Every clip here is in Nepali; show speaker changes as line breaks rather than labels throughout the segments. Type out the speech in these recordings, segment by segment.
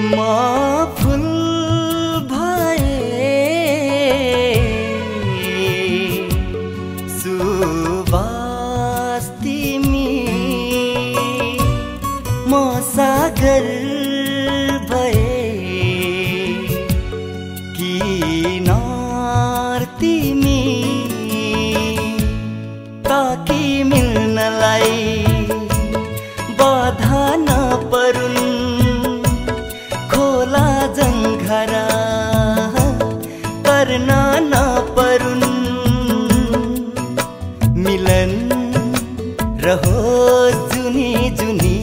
म फुल भए। सुवास तिमी
म
सागर मिलन रहो जुनी जुनी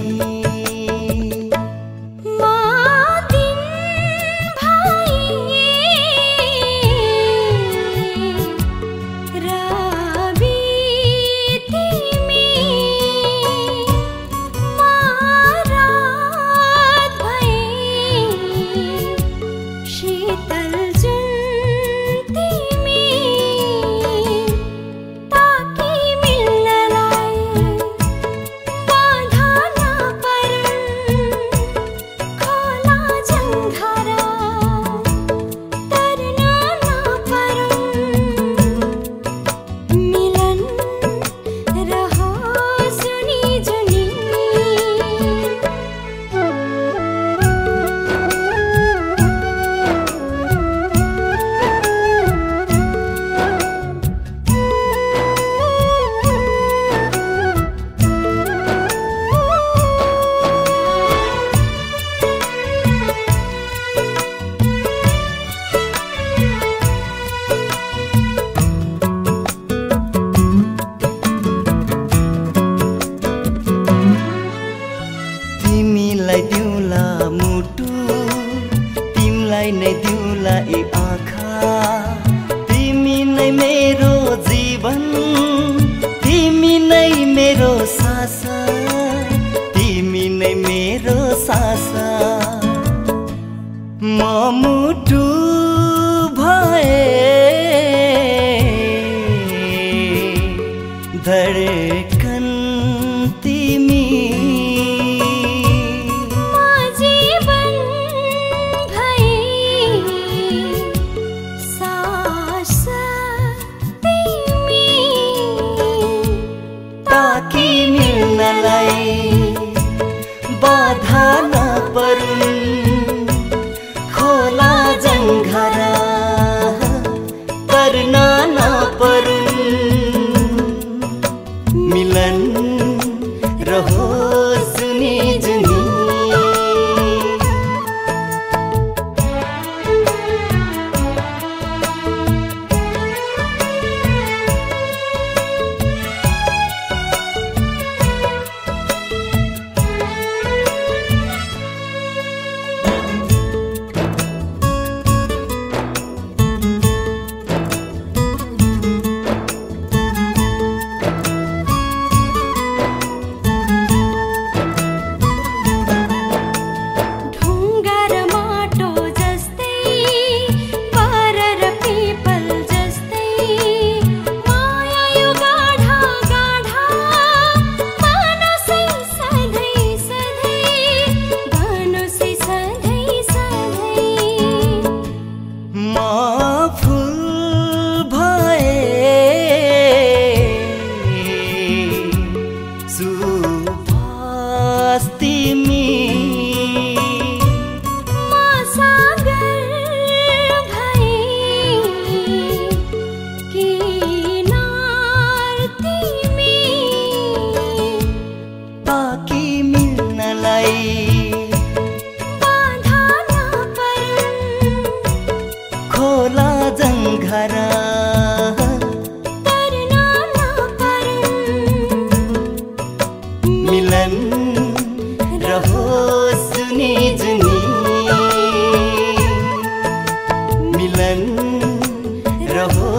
e घरा
मिलन रहो सुनी जुनी। मिलन रहो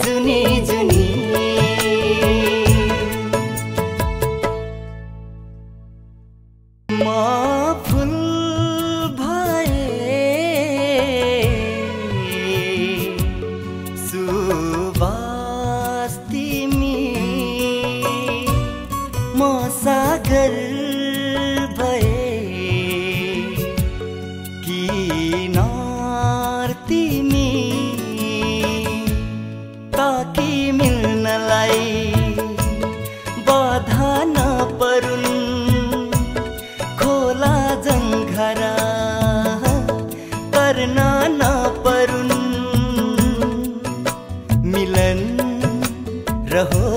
सुनी जुनी। मा म सागर भए कि तिमी ताकि मिल्नलाई बाधा नपरुन्। खोला जङ्घरा गर्न नपरुन्। मिलन रहो